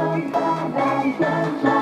Bye.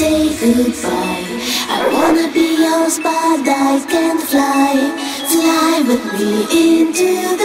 say goodbye. I wanna be yours, but I can't fly. Fly with me into